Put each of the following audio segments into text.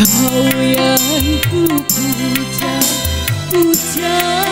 Kau yang ku puja, puja.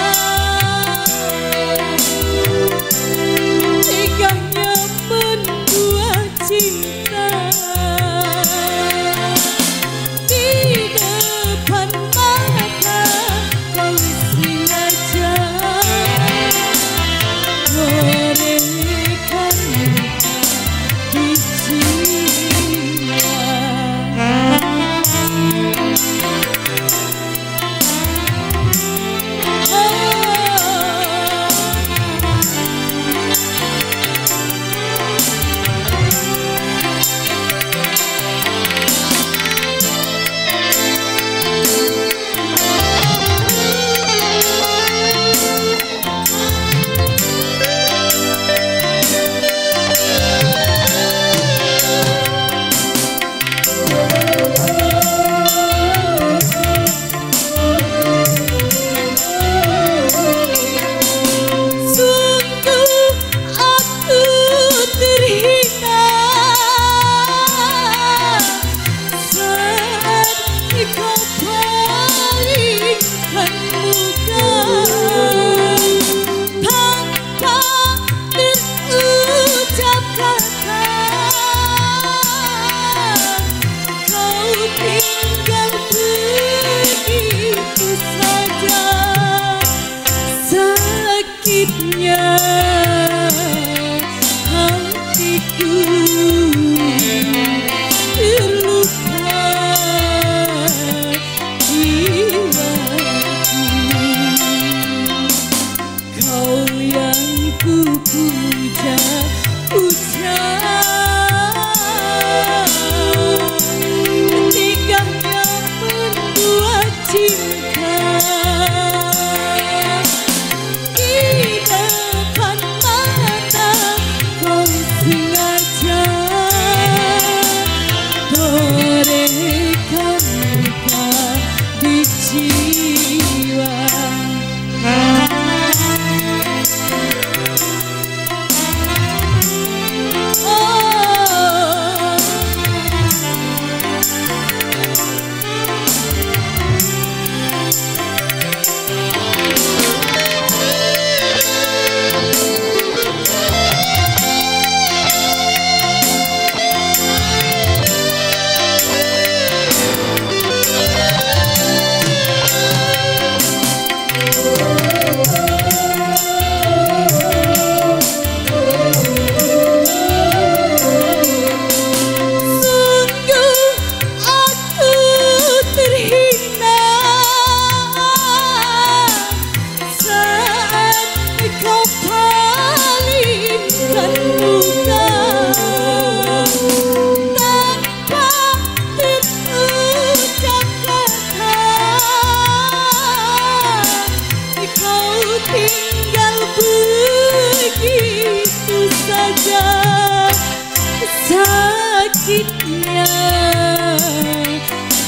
sakitnya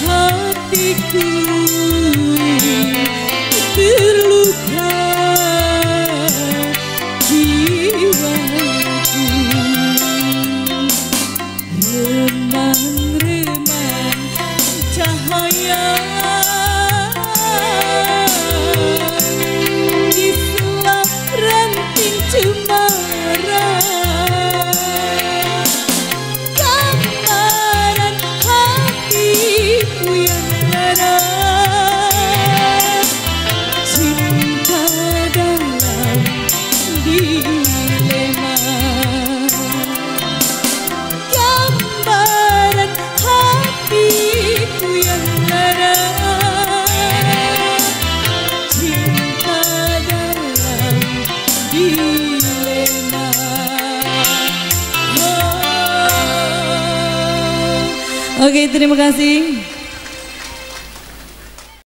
hatiku terluka jiwaku renang. Oke, terima kasih.